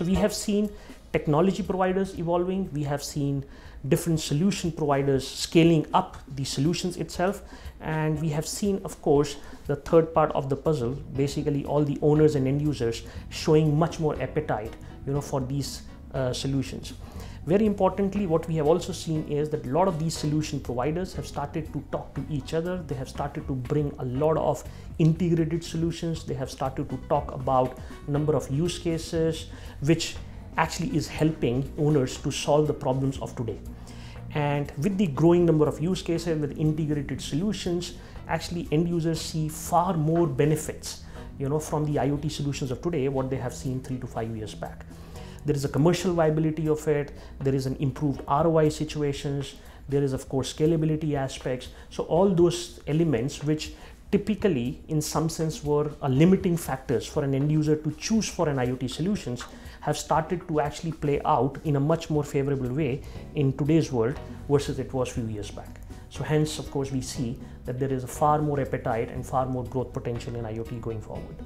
So we have seen technology providers evolving, we have seen different solution providers scaling up the solutions itself, and we have seen, of course, the third part of the puzzle, basically all the owners and end users showing much more appetite, you know, for these uh, solutions. Very importantly, what we have also seen is that a lot of these solution providers have started to talk to each other. They have started to bring a lot of integrated solutions. They have started to talk about number of use cases, which actually is helping owners to solve the problems of today. And with the growing number of use cases with integrated solutions, actually end users see far more benefits, you know, from the IoT solutions of today, what they have seen three to five years back there is a commercial viability of it. There is an improved roi situations. There is of course scalability aspects. So all those elements which typically in some sense were a limiting factors for an end user to choose for an iot solutions have started to actually play out in a much more favorable way in today's world versus it was few years back. So hence of course we see that there is a far more appetite and far more growth potential in iot going forward